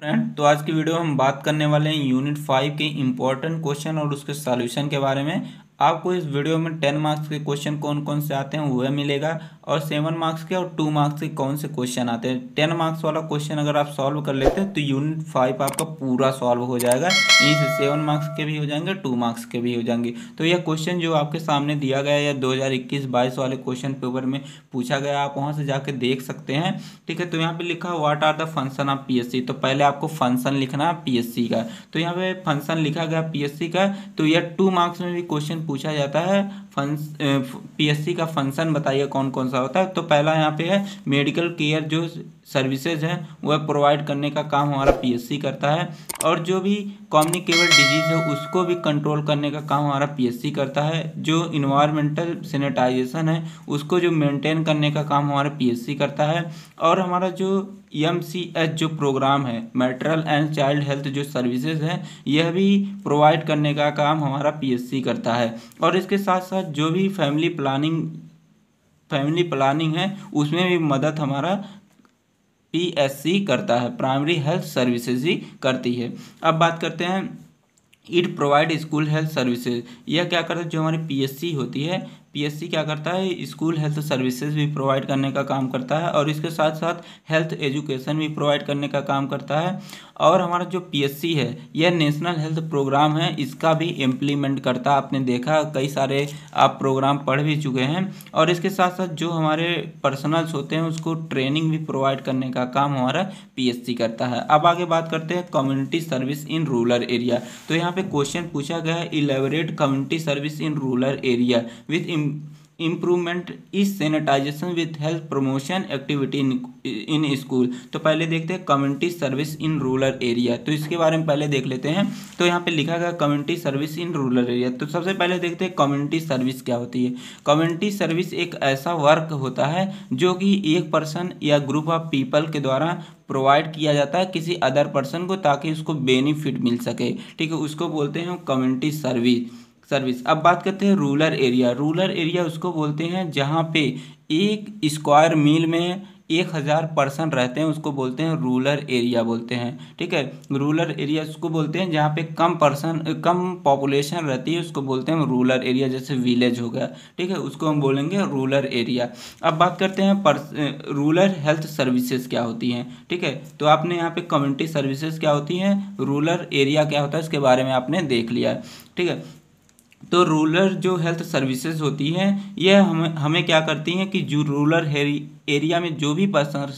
Friend तो आज की वीडियो में हम बात करने वाले हैं यूनिट फाइव के इम्पोर्टेंट क्वेश्चन और उसके सॉल्यूशन के बारे में। आपको इस वीडियो में टेन मार्क्स के क्वेश्चन कौन कौन से आते हैं वह मिलेगा। और सेवन मार्क्स के और टू मार्क्स के कौन से क्वेश्चन आते हैं? टेन मार्क्स वाला क्वेश्चन अगर आप सॉल्व कर लेते हैं तो यूनिट फाइव आपका पूरा सॉल्व हो जाएगा। यहीं से सेवन मार्क्स के भी हो जाएँगे, टू मार्क्स के भी हो जाएँगे। तो यह क्वेश्चन जो आपके सामने दिया गया है दो हज़ार वाले क्वेश्चन पेपर में पूछा गया आप वहाँ से जाके देख सकते हैं। ठीक है तो यहाँ पे लिखा what are the function of PSC तो पहले आपको फ़ंक्शन लिखना है पीएससी का। तो यहाँ पे फ़ंक्शन लिखा गया पी का तो यह टू मार्क्स में भी क्वेश्चन पूछा जाता है। फंस पीएससी का फ़ंक्शन बताइए कौन कौन सा होता है। तो पहला यहाँ पे है मेडिकल केयर जो सर्विसेज़ हैं वह प्रोवाइड करने का काम हमारा पीएससी करता है और जो भी कॉम्युनिकेबल डिज़ीज़ है, उसको भी कंट्रोल करने का काम हमारा पीएससी करता है। जो इन्वायरमेंटल सैनिटाइजेशन है, उसको जो मेंटेन करने का काम हमारा पीएससी करता है। और हमारा जो एम जो प्रोग्राम है मेट्रल एंड चाइल्ड हेल्थ जो सर्विसेज़ है, यह भी प्रोवाइड करने का काम हमारा पीएससी करता है। और इसके साथ साथ जो भी फैमिली प्लानिंग फैमिली प्लानिंग है, उसमें भी मदद हमारा पीएससी करता है प्राइमरी हेल्थ सर्विसेज़ ही करती है। अब बात करते हैं it provide school health services यह क्या करता है? जो हमारी पीएससी होती है पीएससी क्या करता है? स्कूल हेल्थ सर्विसेज़ भी प्रोवाइड करने का काम करता है और इसके साथ साथ हेल्थ एजुकेशन भी प्रोवाइड करने का काम करता है। और हमारा जो पीएससी है, यह नेशनल हेल्थ प्रोग्राम है, इसका भी इम्प्लीमेंट करता आपने देखा, कई सारे आप प्रोग्राम पढ़ भी चुके हैं और इसके साथ साथ जो हमारे पर्सनल्स होते हैं, उसको ट्रेनिंग भी प्रोवाइड करने का काम हमारा पीएससी करता है। अब आगे बात करते हैं community service in rural area तो यहाँ पे क्वेश्चन पूछा गया है elaborate community service in rural area with improvement is sanitization with health promotion activity in school तो पहले देखते हैं community service in rural area तो इसके बारे में पहले देख लेते हैं। तो यहाँ पे लिखा गया community service in rural area तो सबसे पहले देखते हैं कम्युनिटी सर्विस क्या होती है। कम्युनिटी सर्विस एक ऐसा वर्क होता है जो कि एक पर्सन या ग्रुप ऑफ़ पीपल के द्वारा प्रोवाइड किया जाता है किसी अदर पर्सन को ताकि उसको बेनिफिट मिल सके। ठीक है, उसको बोलते हैं कम्युनिटी सर्विस सर्विस। अब बात करते हैं रूरल एरिया। रूरल एरिया उसको बोलते हैं जहाँ पे एक स्क्वायर मील में एक हज़ार पर्सन रहते हैं, उसको बोलते हैं रूरल एरिया बोलते हैं। ठीक है? रूरल एरिया उसको बोलते हैं जहाँ पे कम पर्सन, कम पॉपुलेशन रहती है, उसको बोलते हैं रूरल एरिया, जैसे विलेज हो गया। ठीक है? उसको हम बोलेंगे रूरल एरिया। अब बात करते हैं रूरल हेल्थ सर्विसेज़ क्या होती हैं? ठीक है? तो आपने यहाँ पे कम्युनिटी सर्विसेज़ क्या होती हैं? रूरल एरिया क्या होता है? इसके बारे में आपने देख लिया। ठीक है? तो रूरल जो हेल्थ सर्विसेज़ होती हैं यह हमें हमें क्या करती हैं कि जो रूरल एरिया में जो भी पर्सन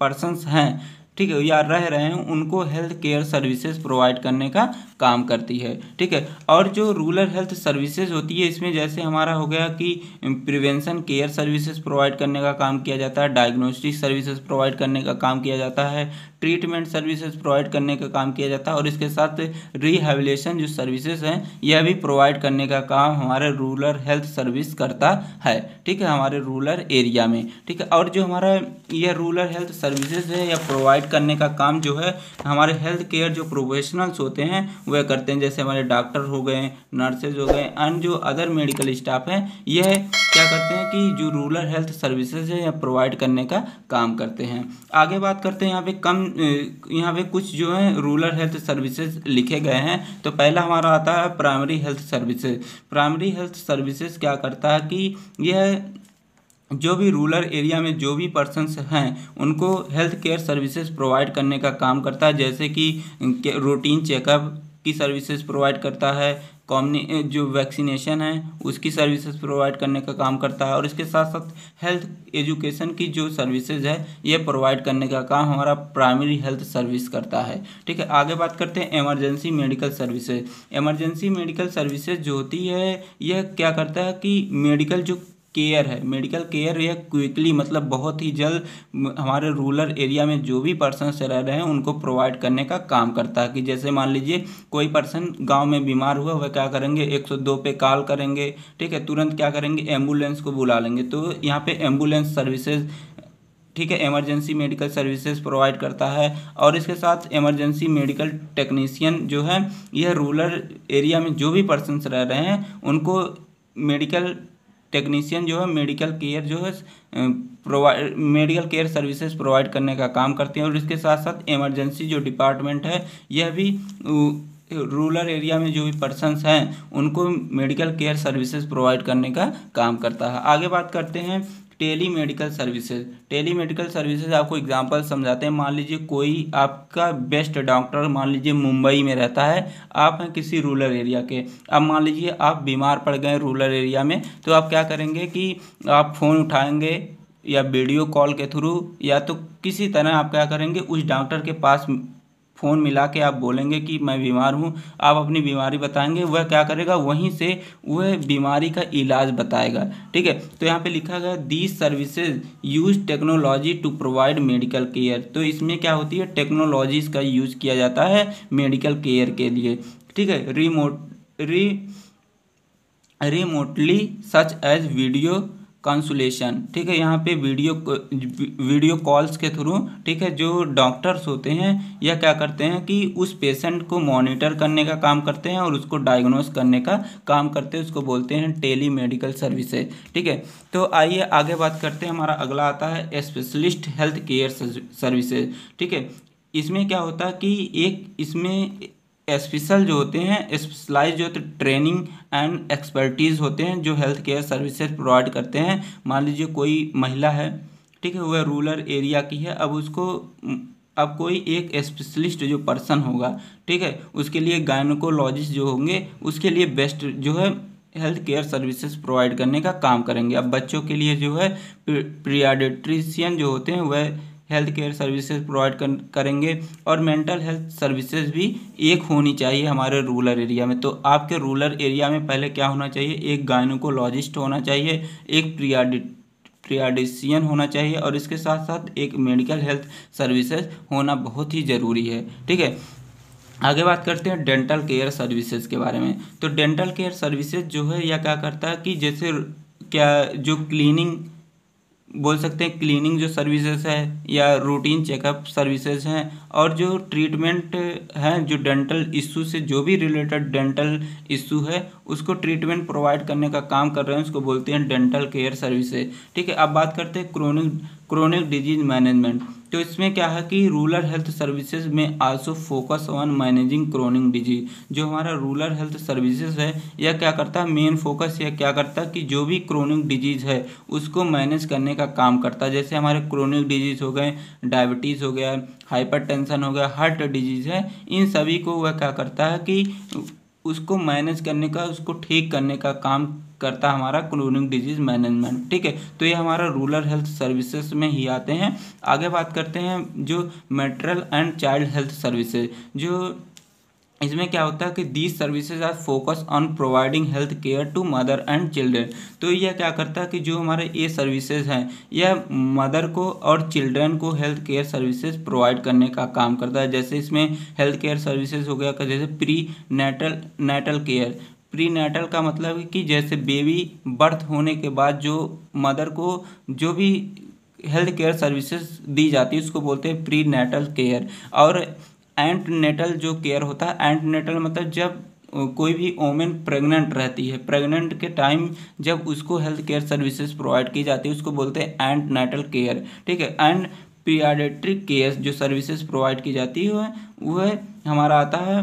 पर्सनस हैं, ठीक है, या रह रहे हैं, उनको हेल्थ केयर सर्विसेज़ प्रोवाइड करने का काम करती है, ठीक है। और जो रूरल हेल्थ सर्विसेज़ होती है, इसमें जैसे हमारा हो गया कि प्रिवेंशन केयर सर्विसेज़ प्रोवाइड करने का काम किया जाता है डायग्नोस्टिक सर्विसेज़ प्रोवाइड करने का काम किया जाता है ट्रीटमेंट सर्विसेज़ प्रोवाइड करने का काम किया जाता है और इसके साथ रिहेबिलेशन जो सर्विसेज़ हैं, यह भी प्रोवाइड करने का काम हमारे रूरल हेल्थ सर्विस करता है। ठीक है, हमारे रूरल एरिया में। ठीक है, और जो हमारा यह रूरल हेल्थ सर्विसेज़ है, यह प्रोवाइड करने का काम जो है, हमारे हेल्थ केयर जो प्रोफेशनल्स होते हैं, वह करते हैं। जैसे हमारे डॉक्टर हो गए नर्सेज हो गए एंड जो अदर मेडिकल स्टाफ हैं, यह क्या करते हैं कि जो रूरल हेल्थ सर्विसेज़ है, यह प्रोवाइड करने का काम करते हैं। आगे बात करते हैं यहाँ पे कम यहाँ पे कुछ जो है रूरल हेल्थ सर्विसेज़ लिखे गए हैं। तो पहला हमारा आता है primary health services primary health services क्या करता है कि यह जो भी रूरल एरिया में जो भी पर्सनस हैं, उनको हेल्थ केयर सर्विसेज़ प्रोवाइड करने का काम करता है। जैसे कि रूटीन चेकअप की सर्विसेज़ प्रोवाइड करता है कॉमनी जो वैक्सीनेशन है, उसकी सर्विसेज़ प्रोवाइड करने का काम करता है और इसके साथ साथ हेल्थ एजुकेशन की जो सर्विसेज़ है, ये प्रोवाइड करने का काम हमारा प्राइमरी हेल्थ सर्विस करता है। ठीक है, आगे बात करते हैं emergency medical services. Emergency medical services जो होती है, यह क्या करता है कि मेडिकल जो केयर है। मेडिकल केयर यह क्विकली मतलब बहुत ही जल्द हमारे रूरल एरिया में जो भी पर्सन रह रहे हैं, उनको प्रोवाइड करने का काम करता है। कि जैसे मान लीजिए, कोई पर्सन गाँव में बीमार हुआ, वह क्या करेंगे? 102 पे कॉल करेंगे, ठीक है? तुरंत क्या करेंगे? एंबुलेंस को बुला लेंगे। तो यहाँ पे एंबुलेंस सर्विसेज़ ठीक है? इमरजेंसी मेडिकल सर्विसेज़ प्रोवाइड करता है। और इसके साथ इमरजेंसी मेडिकल टेक्नीशियन जो है, यह रूरल एरिया में जो भी पर्सन रह रहे हैं, उनको मेडिकल टेक्नीशियन जो है मेडिकल केयर जो है provide, medical care services provide करने का काम करते हैं और इसके साथ साथ इमरजेंसी जो डिपार्टमेंट है, यह भी रूरल एरिया में जो भी पर्सनस हैं, उनको मेडिकल केयर सर्विसेज़ प्रोवाइड करने का काम करता है। आगे बात करते हैं tele medical services. Tele medical services आपको एग्जांपल समझाते हैं। मान लीजिए कोई आपका बेस्ट डॉक्टर मान लीजिए मुंबई में रहता है, आप हैं किसी रूरल एरिया के। अब मान लीजिए आप बीमार पड़ गए रूरल एरिया में तो आप क्या करेंगे कि आप फ़ोन उठाएँगे या वीडियो कॉल के थ्रू या तो किसी तरह आप क्या करेंगे, उस डॉक्टर के पास फ़ोन मिला के आप बोलेंगे कि मैं बीमार हूँ, आप अपनी बीमारी बताएँगे, वह क्या करेगा? वहीं से वह बीमारी का इलाज बताएगा। ठीक है? तो यहाँ पे लिखा गया these services use technology to provide medical care. तो इसमें क्या होती है? टेक्नोलॉजीज़ का यूज़ किया जाता है मेडिकल केयर के लिए। ठीक है? Remote, re, remotely such as video consultation ठीक है? यहाँ पे वीडियो वीडियो कॉल्स के थ्रू ठीक है, जो डॉक्टर्स होते हैं या क्या करते हैं कि उस पेशेंट को मॉनिटर करने का काम करते हैं और उसको डायग्नोस करने का काम करते हैं, उसको बोलते हैं टेली मेडिकल सर्विसेज़ ठीक है? तो आइए आगे बात करते हैं, हमारा अगला आता है स्पेशलिस्ट हेल्थ केयर सर्विसेज़ ठीक है? इसमें क्या होता है कि एक, इसमें स्पेशल जो होते हैं स्पेशलाइज जो होते ट्रेनिंग एंड एक्सपर्टीज़ होते हैं, जो हेल्थ केयर सर्विसेज़ प्रोवाइड करते हैं। मान लीजिए कोई महिला है, ठीक है, वह रूरल एरिया की है, अब उसको, अब कोई एक स्पेशलिस्ट जो पर्सन होगा, ठीक है, उसके लिए गायनोकोलॉजिस्ट जो होंगे, उसके लिए बेस्ट जो है हेल्थ केयर सर्विसेज़ प्रोवाइड करने का काम करेंगे। अब बच्चों के लिए जो है प्रियाडिट्रिशियन जो होते हैं, वह हेल्थ केयर सर्विसेज़ प्रोवाइड करेंगे और मेंटल हेल्थ सर्विसेज़ भी एक होनी चाहिए हमारे रूरल एरिया में। तो आपके रूरल एरिया में पहले क्या होना चाहिए? एक गायनोकोलॉजिस्ट होना चाहिए, एक प्रियाडि प्रियाडिशियन होना चाहिए और इसके साथ साथ एक मेडिकल हेल्थ सर्विसेज़ होना बहुत ही ज़रूरी है। ठीक है? आगे बात करते हैं डेंटल केयर सर्विसेज़ के बारे में। तो डेंटल केयर सर्विसेज़ जो है या क्या करता है कि जैसे क्या, जो क्लीनिंग बोल सकते हैं क्लीनिंग जो सर्विसेज़ है या रूटीन चेकअप सर्विसेज़ हैं और जो ट्रीटमेंट है, जो डेंटल इशू से जो भी रिलेटेड डेंटल इशू है, उसको ट्रीटमेंट प्रोवाइड करने का काम कर रहे हैं, उसको बोलते हैं डेंटल केयर सर्विसेज़ ठीक है, अब बात करते हैं क्रोनिक क्रोनिक डिज़ीज़ मैनेजमेंट तो इसमें क्या है कि रूरल हेल्थ सर्विसेज़ में also focus on managing chronic disease जो हमारा रूरल हेल्थ सर्विसेज़ है, यह क्या करता है? मेन फोकस यह क्या करता है कि जो भी क्रोनिक डिज़ीज़ है, उसको मैनेज करने का काम करता है। जैसे हमारे क्रोनिक डिज़ीज़ हो गए डायबिटीज़ हो गया हाइपर टेंशन हो गया हार्ट डिज़ीज़ है, इन सभी को वह क्या करता है कि उसको मैनेज करने का, उसको ठीक करने का काम करता है हमारा क्लोनिंग डिज़ीज़ मैनेजमेंट ठीक है? तो ये हमारा रूरल हेल्थ सर्विसेज़ में ही आते हैं। आगे बात करते हैं जो maternal and child health services जो इसमें क्या होता है कि these services are focus on providing health care to mother and children तो यह क्या करता है कि जो हमारे ये सर्विसेज़ हैं, यह मदर को और चिल्ड्रेन को हेल्थ केयर सर्विसेज़ प्रोवाइड करने का काम करता है। जैसे इसमें हेल्थ केयर सर्विसेज़ हो गया, जैसे prenatal natal care prenatal का मतलब कि जैसे बेबी बर्थ होने के बाद जो मदर को जो भी हेल्थ केयर सर्विसेज़ दी जाती है, उसको बोलते हैं प्री नेटल केयर और एंट नेटल जो केयर होता है एंट नेटल मतलब जब कोई भी वोमेन प्रेग्नेंट रहती है प्रेग्नेंट के टाइम जब उसको हेल्थ केयर सर्विसेज़ प्रोवाइड की जाती है, उसको बोलते हैं एंट नेटल केयर ठीक है? एंड पीडियाट्रिक केयर जो सर्विसेज़ प्रोवाइड की जाती है वह हमारा आता है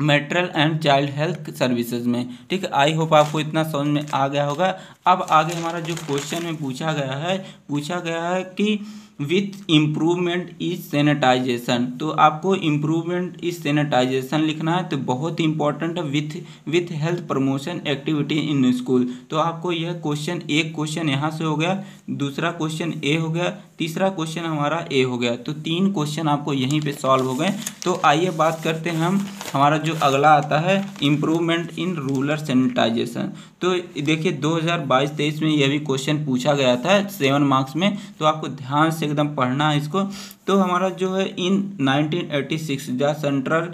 maternal and child health services में। ठीक है आई होप आपको इतना समझ में आ गया होगा। अब आगे हमारा जो क्वेश्चन में पूछा गया है, पूछा गया है कि विथ इम्प्रूवमेंट इज़ सैनिटाइजेशन तो आपको इम्प्रूवमेंट इज़ सैनिटाइजेशन लिखना है तो बहुत इंपॉर्टेंट है with with health promotion activity in school तो आपको यह क्वेश्चन एक क्वेश्चन यहाँ से हो गया, दूसरा क्वेश्चन ए हो गया, तीसरा क्वेश्चन हमारा ए हो गया। तो तीन क्वेश्चन आपको यहीं पे सॉल्व हो गए। तो आइए बात करते हैं हम, हमारा जो अगला आता है इम्प्रूवमेंट इन रूरल सैनिटाइजेशन तो देखिए 2022-23 में यह भी क्वेश्चन पूछा गया था सेवन मार्क्स में। तो आपको ध्यान से एकदम पढ़ना है इसको। तो हमारा जो है in 1986 the central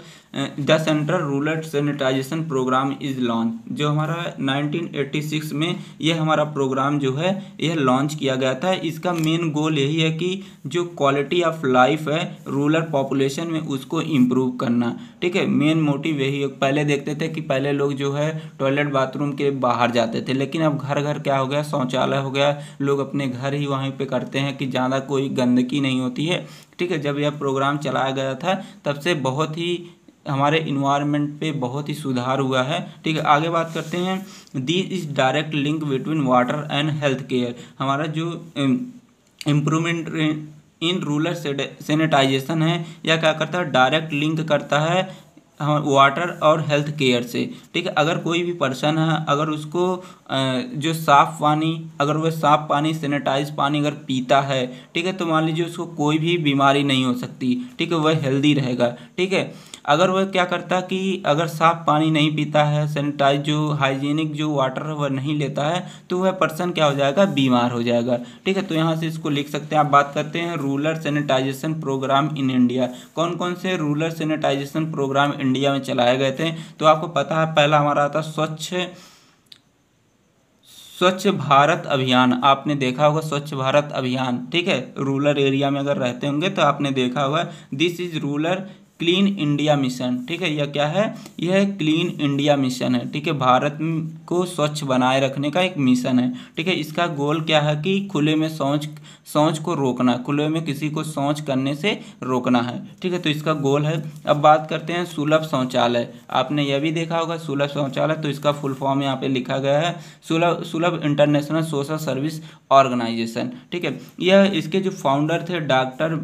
the central rural sanitization programme is launch जो हमारा 1986 में यह हमारा प्रोग्राम जो है, यह लॉन्च किया गया था। इसका मेन गोल यही है कि जो क्वालिटी ऑफ़ लाइफ है रूरल पॉपुलेशन में उसको इम्प्रूव करना। ठीक है मेन मोटिव यही है। पहले देखते थे कि पहले लोग जो है टॉयलेट बाथरूम के बाहर जाते थे। लेकिन अब घर घर क्या हो गया? शौचालय हो गया। लोग अपने घर ही वहीं पे करते हैं कि ज़्यादा कोई गंदगी नहीं होती है। ठीक है, जब यह प्रोग्राम चलाया गया था, तब से बहुत ही हमारे इन्वायरमेंट पे बहुत ही सुधार हुआ है। ठीक है, आगे बात करते हैं। There is direct link between water and health care हमारा जो इम्प्रूवमेंट इन रूरल सैनिटाइजेशन है, यह क्या करता है? डायरेक्ट लिंक करता हाँ। वाटर और हेल्थ केयर से। ठीक है, अगर कोई भी पर्सन है, अगर उसको जो साफ़ पानी, अगर वह साफ़ पानी सेनेटाइज पानी अगर पीता है, ठीक है तो मान लीजिए उसको कोई भी बीमारी नहीं हो सकती। ठीक है, वह हेल्दी रहेगा। ठीक है अगर वह क्या करता कि अगर साफ़ पानी नहीं पीता है सैनिटाइज जो हाइजीनिक जो वाटर है वह नहीं लेता है तो वह पर्सन क्या हो जाएगा? बीमार हो जाएगा। ठीक है तो यहाँ से इसको लिख सकते हैं। आप बात करते हैं rural sanitization programme in India कौन कौन से रूरल सैनिटाइजेशन प्रोग्राम इंडिया में चलाए गए थे? तो आपको पता है, पहला हमारा आता स्वच्छ स्वच्छ भारत अभियान। आपने देखा होगा स्वच्छ भारत अभियान। ठीक है रूरल एरिया में अगर रहते होंगे तो आपने देखा होगा this is rural clean India mission, ठीक है? यह क्या है? यह क्लीन इंडिया मिशन है, ठीक है? भारत को स्वच्छ बनाए रखने का एक मिशन है, ठीक है? इसका गोल क्या है कि खुले में शौच शौच को रोकना, खुले में किसी को शौच करने से रोकना है, ठीक है? तो इसका गोल है। अब बात करते हैं सुलभ शौचालय। आपने यह भी देखा होगा, सुलभ शौचालय तो इसका फुल फॉर्म यहाँ पे लिखा गया है, सुलभ सुलभ इंटरनेशनल सोशल सर्विस ऑर्गेनाइजेशन ठीक है? यह इसके जो फाउंडर थे डॉक्टर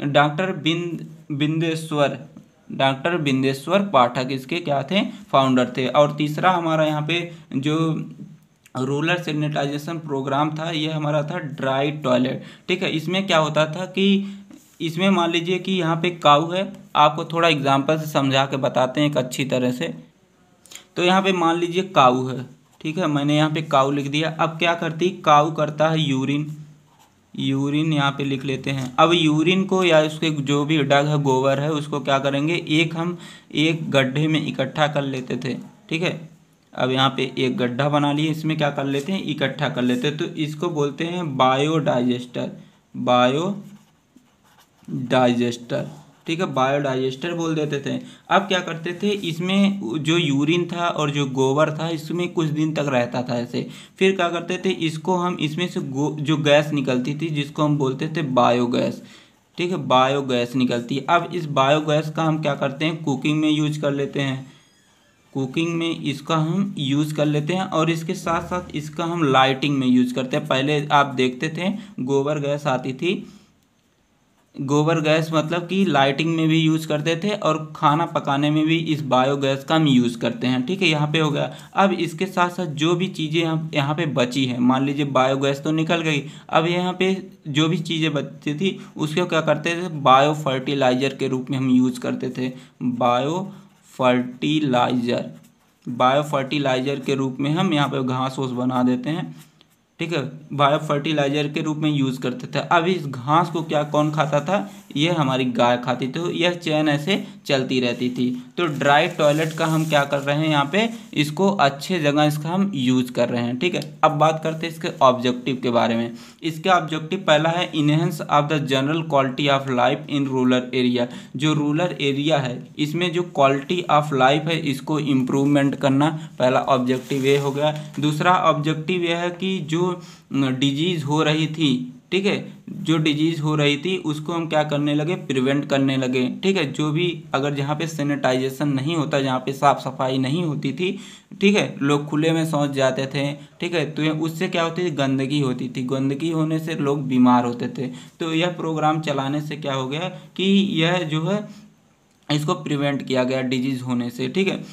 डॉक्टर बिंद, बिंदेश्वर, डॉक्टर बिंदेश्वर पाठक इसके क्या थे? फाउंडर थे। और तीसरा हमारा यहाँ पे जो रूरल सैनिटाइजेशन प्रोग्राम था, ये हमारा था ड्राई टॉयलेट ठीक है, इसमें क्या होता था कि इसमें मान लीजिए कि यहाँ पे काऊ है, आपको थोड़ा एग्जांपल से समझा के बताते हैं एक अच्छी तरह से। तो यहाँ पे मान लीजिए काऊ है। ठीक है, मैंने यहाँ पे काऊ लिख दिया। अब क्या करती? काऊ करता है यूरिन यूरिन यहाँ पे लिख लेते हैं। अब यूरिन को या उसके जो भी डग है, गोबर है, उसको क्या करेंगे? एक हम एक गड्ढे में इकट्ठा कर लेते थे, ठीक है? अब यहाँ पे एक गड्ढा बना लिए, इसमें क्या कर लेते हैं? इकट्ठा कर लेते हैं। तो इसको बोलते हैं बायोडाइजेस्टर। बायो डाइजेस्टर ठीक है, बायोडाइजेस्टर बोल देते थे। अब क्या करते थे, इसमें जो यूरिन था और जो गोबर था, इसमें कुछ दिन तक रहता था ऐसे। फिर क्या करते थे, इसको हम, इसमें से जो गैस निकलती थी, जिसको हम बोलते थे बायोगैस, ठीक है, बायोगैस निकलती है। अब इस बायोगैस का हम क्या करते हैं, कुकिंग में यूज़ कर लेते हैं। कुकिंग में इसका हम यूज़ कर लेते हैं और इसके साथ साथ इसका हम लाइटिंग में यूज़ करते हैं। पहले आप देखते थे, गोबर गैस आती थी गोबर गैस मतलब कि लाइटिंग में भी यूज़ करते थे और खाना पकाने में भी इस बायोगैस का हम यूज़ करते हैं। ठीक है, यहाँ पे हो गया। अब इसके साथ साथ जो भी चीज़ें हम यहाँ पे बची हैं, मान लीजिए बायोगैस तो निकल गई। अब यहाँ पे जो भी चीज़ें बचती थी, उसको क्या करते थे? बायो फर्टिलाइज़र के रूप में हम यूज़ करते थे। बायो फर्टिलाइज़र बायो फर्टिलाइज़र के रूप में हम यहाँ पे घास वूस बना देते हैं। ठीक है बायो फर्टिलाइज़र के रूप में यूज़ करते थे। अब इस घास को क्या, कौन खाता था? यह हमारी गाय खाती थी यह चैन ऐसे चलती रहती थी। तो ड्राई टॉयलेट का हम क्या कर रहे हैं यहाँ पे? इसको अच्छे जगह इसका हम यूज़ कर रहे हैं, ठीक है? अब बात करते हैं इसके ऑब्जेक्टिव के बारे में। इसका ऑब्जेक्टिव पहला है enhance of the general quality of life in rural area जो रूरल एरिया है, इसमें जो क्वालिटी ऑफ़ लाइफ है, इसको इम्प्रूवमेंट करना पहला ऑब्जेक्टिव ये हो गया। दूसरा ऑब्जेक्टिव यह है कि जो डिज़ीज़ हो रही थी ठीक है, जो डिज़ीज़ हो रही थी, उसको हम क्या करने लगे? प्रिवेंट करने लगे। ठीक है, जो भी अगर जहाँ पे सैनिटाइजेशन नहीं होता, जहाँ पे साफ़ सफ़ाई नहीं होती थी, ठीक है, लोग खुले में सोच जाते थे, ठीक है तो उससे क्या होती थी? गंदगी होती थी। गंदगी होने से लोग बीमार होते थे। तो यह प्रोग्राम चलाने से क्या हो गया कि यह जो है, इसको प्रिवेंट किया गया डिज़ीज़ होने से। ठीक है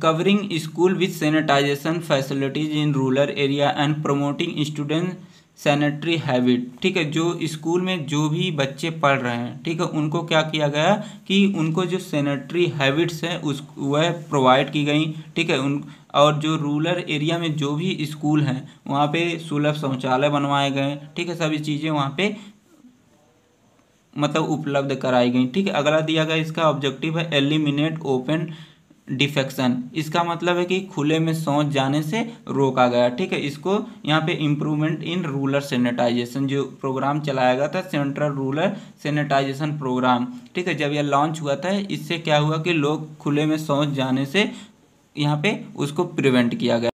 covering school with sanitization facilities in rural area and promoting student sanitary habit ठीक है? जो स्कूल में जो भी बच्चे पढ़ रहे हैं, ठीक है? उनको क्या किया गया कि उनको जो सैनिटरी हैबिट्स हैं, उस, वह प्रोवाइड की गई, ठीक है? उन, और जो रूरल एरिया में जो भी स्कूल हैं, वहाँ पे सुलभ शौचालय बनवाए गए, ठीक है? सभी चीज़ें वहाँ पे मतलब उपलब्ध कराई गई, ठीक है? अगला दिया गया इसका ऑब्जेक्टिव है एलिमिनेट ओपन डिफेक्शन। इसका मतलब है कि खुले में शौच जाने से रोका गया, ठीक है? इसको यहाँ पे इम्प्रूवमेंट इन रूरल सैनिटाइजेशन जो प्रोग्राम चलाया गया था सेंट्रल रूरल सैनिटाइजेशन प्रोग्राम ठीक है? जब यह लॉन्च हुआ था, इससे क्या हुआ कि लोग खुले में शौच जाने से यहाँ पे उसको प्रिवेंट किया गया।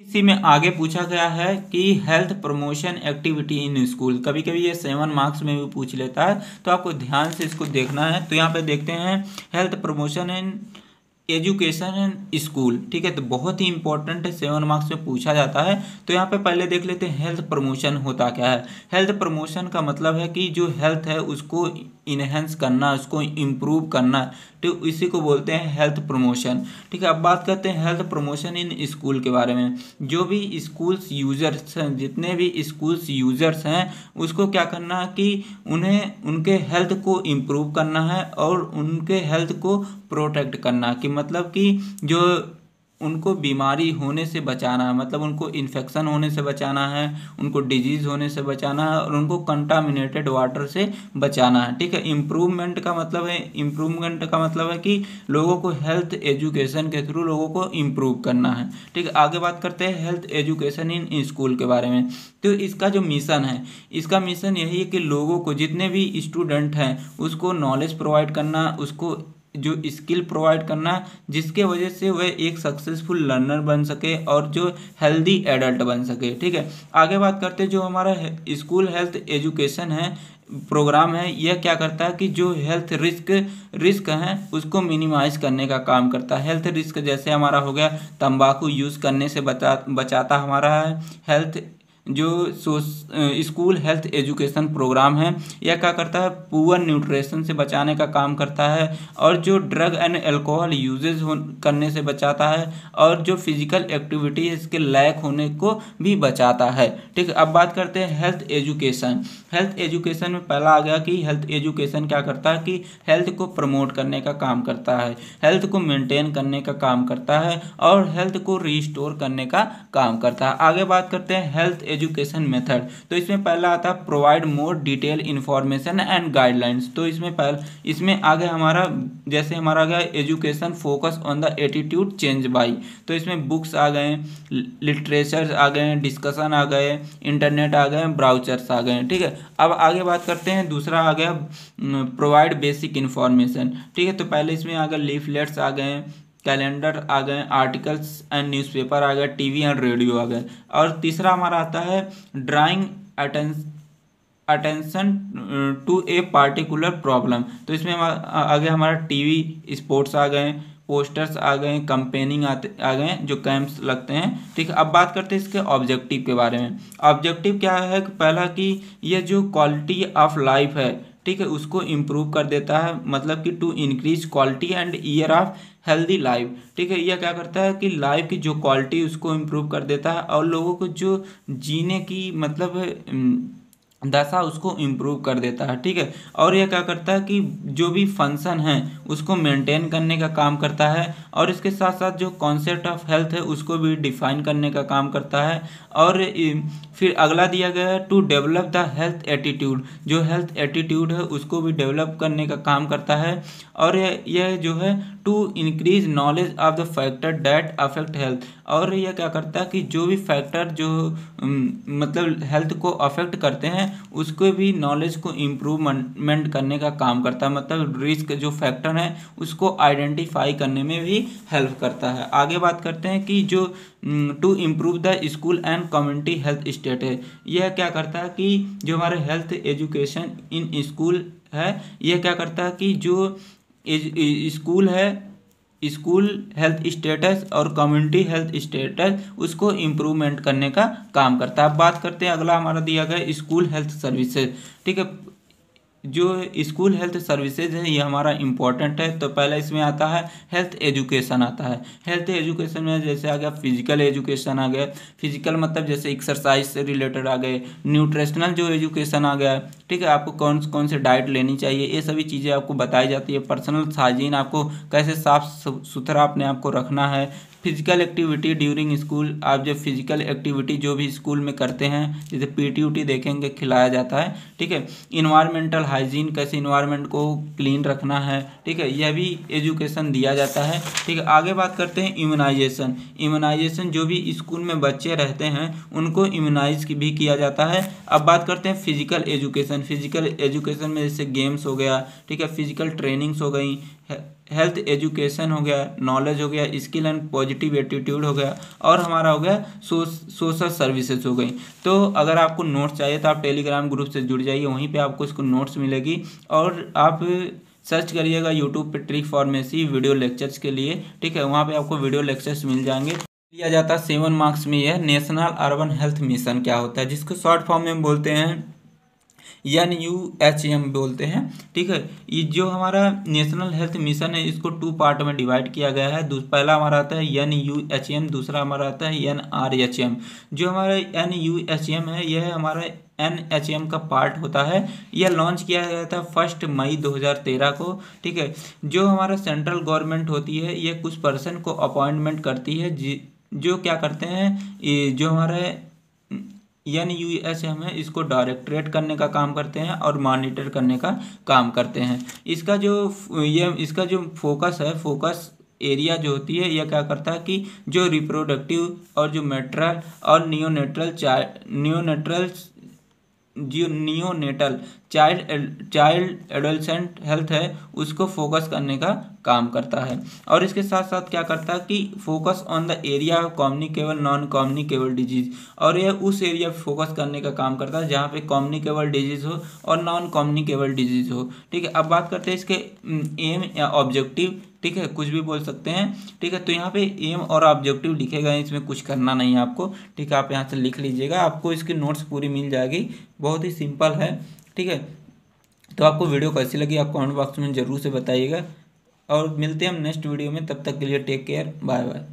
इसी में आगे पूछा गया है कि health promotion activity in school कभी कभी ये सेवन मार्क्स में भी पूछ लेता है तो आपको ध्यान से इसको देखना है। तो यहाँ पे देखते हैं health promotion in education and school, ठीक है? तो बहुत ही इंपॉर्टेंट है सेवन मार्क्स में पूछा जाता है। तो यहाँ पे पहले देख लेते हैं हेल्थ प्रमोशन होता क्या है? हेल्थ प्रमोशन का मतलब है कि जो हेल्थ है, उसको इनहेंस करना, उसको इम्प्रूव करना तो इसी को बोलते हैं हेल्थ प्रमोशन ठीक है, अब बात करते हैं हेल्थ प्रमोशन इन स्कूल के बारे में। जो भी स्कूल्स यूज़र्स हैं, जितने भी स्कूल्स यूज़र्स हैं, उसको क्या करना है कि उन्हें, उनके हेल्थ को इम्प्रूव करना है और उनके हेल्थ को प्रोटेक्ट करना कि मतलब कि जो उनको बीमारी होने से बचाना है मतलब उनको इन्फेक्शन होने से बचाना है, उनको डिज़ीज़ होने से बचाना है और उनको कंटामिनेटेड वाटर से बचाना है। ठीक है इम्प्रूवमेंट का मतलब है इम्प्रूवमेंट का मतलब है कि लोगों को हेल्थ एजुकेशन के थ्रू लोगों को इम्प्रूव करना है। ठीक है, आगे बात करते हैं हेल्थ एजुकेशन इन स्कूल के बारे में। तो इसका जो मिशन है, इसका मिशन यही है कि लोगों को जितने भी स्टूडेंट हैं, उसको नॉलेज प्रोवाइड करना, उसको जो स्किल प्रोवाइड करना, जिसके वजह से वह एक सक्सेसफुल लर्नर बन सके और जो हेल्दी एडल्ट बन सके, ठीक है? आगे बात करते जो हमारा स्कूल हेल्थ एजुकेशन है प्रोग्राम है, यह क्या करता है कि जो हेल्थ रिस्क रिस्क हैं, उसको मिनिमाइज करने का काम करता है। हेल्थ रिस्क जैसे हमारा हो गया, तंबाकू यूज़ करने से बचा, बचाता हमारा है। हेल्थ जो स्कूल हेल्थ एजुकेशन प्रोग्राम है, यह क्या करता है? पुअर न्यूट्रिशन से बचाने का काम करता है और जो ड्रग एंड अल्कोहल यूजेज करने से बचाता है और जो फ़िज़िकल एक्टिविटी इसके लैक होने को भी बचाता है। ठीक, अब बात करते हैं हेल्थ एजुकेशन। हेल्थ एजुकेशन में पहला आ गया कि हेल्थ एजुकेशन क्या करता है कि हेल्थ को प्रमोट करने का काम करता है, हेल्थ को मेंटेन करने का काम करता है और हेल्थ को रिस्टोर करने का काम करता है। आगे बात करते हैं हेल्थ एजुकेशन मेथड। तो इसमें पहला आता है provide more detail information and guidelines तो इसमें पहले, इसमें आगे हमारा, जैसे हमारा गया education focus on the attitude change by तो इसमें बुक्स आ गए लिटरेचर आ गए डिस्कशन आ गए इंटरनेट आ गए ब्राउचर्स आ गए, ठीक है? अब आगे बात करते हैं, दूसरा आ गया प्रोवाइड बेसिक इन्फॉर्मेशन ठीक है तो पहले इसमें आ गया लीफलेट्स आ गए कैलेंडर आ गए, आर्टिकल्स एंड न्यूज़पेपर आ गए, टीवी एंड रेडियो आ गए। और तीसरा हमारा आता है drawing attention to a particular problem तो इसमें आ गया हमारा टीवी स्पोर्ट्स आ गए पोस्टर्स आ गए कंपेनिंग आते, आ गए, जो कैंप्स लगते हैं। ठीक है अब बात करते हैं इसके ऑब्जेक्टिव के बारे में। ऑब्जेक्टिव क्या है? पहला कि यह जो क्वालिटी ऑफ़ लाइफ है, ठीक है, उसको इम्प्रूव कर देता है मतलब कि to increase quality and year of healthy life ठीक है, यह क्या करता है कि लाइफ की जो क्वालिटी उसको इम्प्रूव कर देता है और लोगों को जो जीने की मतलब दशा उसको इम्प्रूव कर देता है, ठीक है? और यह क्या करता है कि जो भी फ़ंक्शन है, उसको मेंटेन करने का काम करता है और इसके साथ साथ जो कॉन्सेप्ट ऑफ़ हेल्थ है, उसको भी डिफाइन करने का काम करता है। और फिर अगला दिया गया है to develop the health attitude जो हेल्थ एटीट्यूड है, उसको भी डेवलप करने का काम करता है। और यह जो है to increase knowledge of the factor that affect health और यह क्या करता है कि जो भी फैक्टर जो मतलब हेल्थ को अफेक्ट करते हैं उसको भी नॉलेज को इम्प्रूवमेंट करने का काम करता है। मतलब रिस्क जो फैक्टर है, उसको आइडेंटिफाई करने में भी हेल्प करता है। आगे बात करते हैं कि जो to improve the school and community health state है, यह क्या करता है कि जो हमारे हेल्थ एजुकेशन इन स्कूल है, यह क्या करता है कि जो स्कूल है स्कूल हेल्थ स्टेटस और कम्युनिटी हेल्थ स्टेटस, उसको इम्प्रूवमेंट करने का काम करता है। अब बात करते हैं, अगला हमारा दिया गया स्कूल हेल्थ सर्विसेज़। ठीक है जो स्कूल हेल्थ सर्विसेज़ है, ये हमारा इम्पोर्टेंट है। तो पहले इसमें आता है हेल्थ एजुकेशन आता है। हेल्थ एजुकेशन में जैसे आ गया फ़िज़िकल एजुकेशन आ गया। फ़िज़िकल मतलब जैसे एक्सरसाइज से रिलेटेड आ गए। न्यूट्रिशनल जो एजुकेशन आ गया, ठीक है, आपको कौन कौन से डाइट लेनी चाहिए, ये सभी चीज़ें आपको बताई जाती है। पर्सनल हाइजीन आपको कैसे साफ़ सुथरा अपने आप को रखना है फ़िज़िकल एक्टिविटी ड्यूरिंग स्कूल आप जब फ़िज़िकल एक्टिविटी जो भी स्कूल में करते हैं, जैसे पीटी उटी देखेंगे, खिलाया जाता है, ठीक है? इन्वायरमेंटल हाइजीन कैसे इन्वायरमेंट को क्लीन रखना है, ठीक है? यह भी एजुकेशन दिया जाता है, ठीक है? आगे बात करते हैं इम्यूनाइजेशन इम्यूनाइजेशन जो भी स्कूल में बच्चे रहते हैं, उनको इम्यूनाइज भी किया जाता है। अब बात करते हैं फ़िज़िकल एजुकेशन फ़िज़िकल एजुकेशन में जैसे गेम्स हो गया, ठीक है? फ़िज़िकल ट्रेनिंग्स हो गई हेल्थ एजुकेशन हो गया नॉलेज हो गया स्किल एंड पॉजिटिव एटीट्यूड हो गया और हमारा हो गया सोशल सर्विसेज़ हो गई। तो अगर आपको नोट्स चाहिए तो आप टेलीग्राम ग्रुप से जुड़ जाइए, वहीं पे आपको इसको नोट्स मिलेगी और आप सर्च करिएगा यूट्यूब पे ट्रिक फॉर्मेसी वीडियो लेक्चर्स के लिए, ठीक है? वहाँ पे आपको वीडियो लेक्चर्स मिल जाएँगे। लिया जाता है सेवन मार्क्स में यह नेशनल अर्बन हेल्थ मिशन क्या होता है, जिसको शॉर्ट फॉर्म में बोलते हैं एन यू एच एम बोलते हैं, ठीक है? ये जो हमारा नेशनल हेल्थ मिशन है, इसको टू पार्ट में डिवाइड किया गया है। पहला हमारा आता है एन यू एच एम दूसरा हमारा आता है एन आर एच एम जो हमारा एन यू एच एम है, यह हमारा एन एच एम का पार्ट होता है। यह लॉन्च किया गया था फ़र्स्ट मई 2013 को, ठीक है? जो हमारा सेंट्रल गवर्नमेंट होती है, यह कुछ पर्सन को अपॉइंटमेंट करती है, जो क्या करते हैं जो हमारे एन यू एस एम है इसको डायरेक्टरेट करने का काम करते हैं और मॉनिटर करने का काम करते हैं। इसका जो ये, इसका जो फोकस है फोकस एरिया जो होती है, यह क्या करता है कि जो रिप्रोडक्टिव और जो मेट्रल और नियोनेट्रल चाइल्ड नियोनेट्रल जो neonatal child child adolescent health है, उसको फोकस करने का काम करता है। और इसके साथ साथ क्या करता है कि focus on the area of communicable non communicable disease और यह उस एरिया पे फोकस करने का काम करता है जहाँ पे कॉम्युनिकेबल डिज़ीज़ हो और नॉन कॉम्युनिकेबल डिज़ीज़ हो। ठीक है, अब बात करते हैं इसके एम या ऑब्जेक्टिव ठीक है, कुछ भी बोल सकते हैं। ठीक है तो यहाँ पे एम और ऑब्जेक्टिव लिखे गए इसमें कुछ करना नहीं है आपको। ठीक है, आप यहाँ से लिख लीजिएगा, आपको इसकी नोट्स पूरी मिल जाएगी। बहुत ही सिंपल है। ठीक है तो आपको वीडियो कैसी लगी आप कमेंट बॉक्स में ज़रूर से बताइएगा। और मिलते हैं हम नेक्स्ट वीडियो में, तब तक के लिए टेक केयर बाय बाय